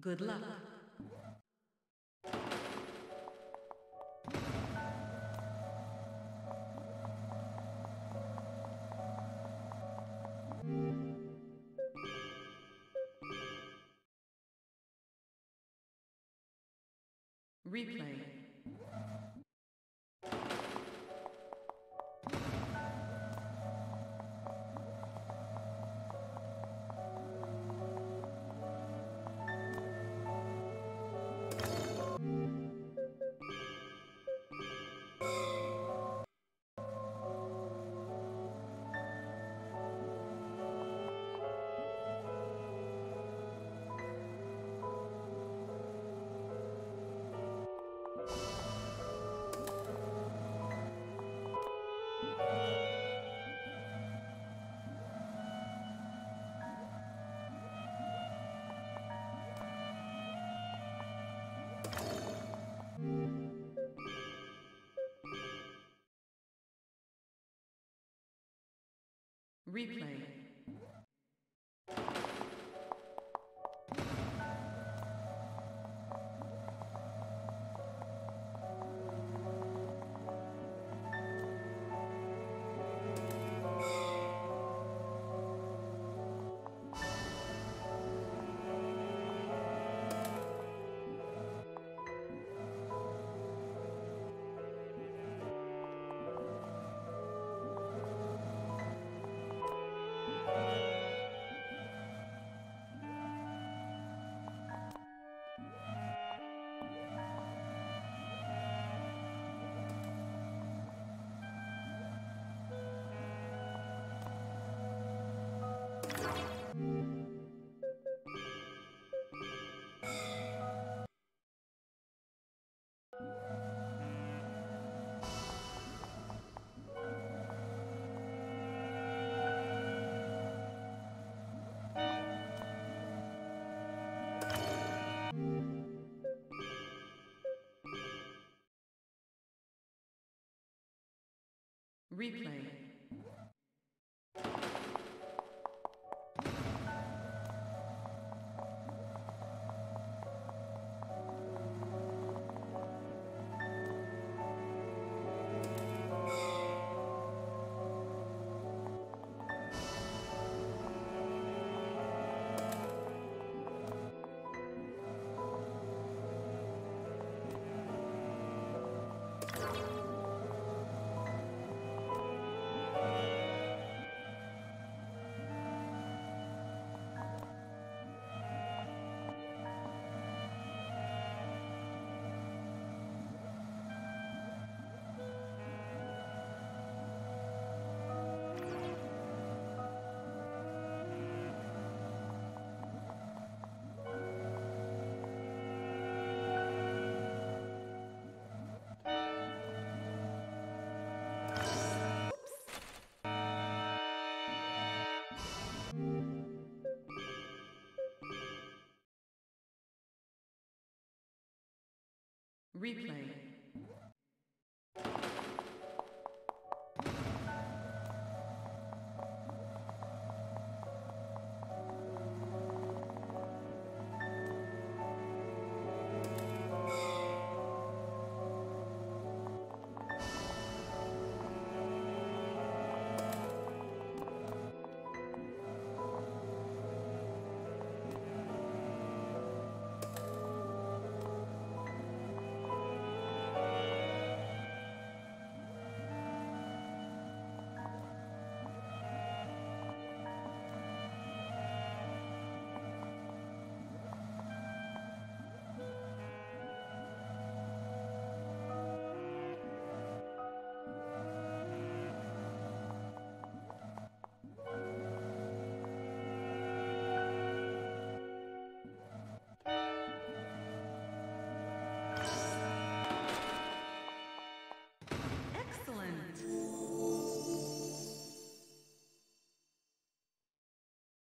Good luck. Replay. Replay. Replay. Replay.